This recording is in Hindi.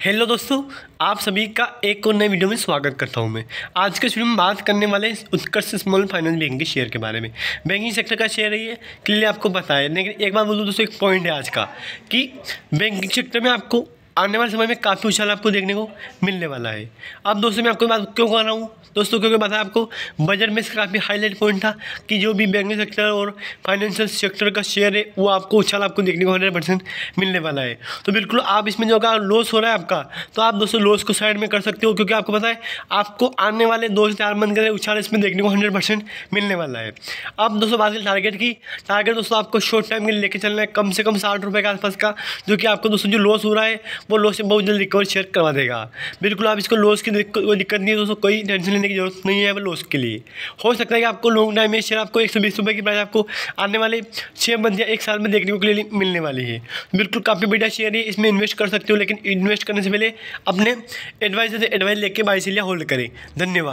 हेलो दोस्तों, आप सभी का एक और नए वीडियो में स्वागत करता हूँ मैं। आज के वीडियो में बात करने वाले उत्कर्ष स्मॉल फाइनेंस बैंक के शेयर के बारे में। बैंकिंग सेक्टर का शेयर है ये, क्लियर आपको बताया। लेकिन एक बार बोलूँ दोस्तों, एक पॉइंट है आज का, कि बैंकिंग सेक्टर में आपको आने वाले समय में काफ़ी उछाल आपको देखने को मिलने वाला है। अब दोस्तों, मैं आपको बात क्यों कर रहा हूँ? दोस्तों, क्योंकि बताया आपको बजट में से काफ़ी हाईलाइट पॉइंट था कि जो भी बैंकिंग सेक्टर और फाइनेंशियल सेक्टर का शेयर है, वो आपको उछाल आपको देखने को हंड्रेड परसेंट मिलने वाला है। तो बिल्कुल, आप इसमें जो अगर लॉस हो रहा है आपका तो आप दोस्तों लॉस को साइड में कर सकते हो, क्योंकि आपको पता है, आपको आने वाले दो से चार मंथ के उछाल इसमें देखने को हंड्रेड परसेंट मिलने वाला है। अब दोस्तों, बात करें टारगेट की टारगेट दोस्तों, आपको शॉर्ट टाइम के लिए लेके चलना है, कम से कम साठ रुपये के आसपास का, जो कि आपको दोस्तों जो लॉस हो रहा है वो लॉस से बहुत जल्द रिकवर शेयर करवा देगा। बिल्कुल आप इसको लॉस की कोई दिक्कत नहीं है दोस्तों कोई टेंशन लेने की ज़रूरत नहीं है लॉस के लिए। हो सकता है कि आपको लॉन्ग टाइम में शेयर आपको एक सौ बीस रुपये की प्राइस आपको आने वाले छः मंथ या एक साल में देखने को लिए मिलने वाली है। बिल्कुल काफ़ी बढ़िया शेयर है, इसमें इन्वेस्ट कर सकते हो, लेकिन इन्वेस्ट करने से पहले अपने एडवाइजर से एडवाइस लेके बाई से लिया होल्ड करें। धन्यवाद।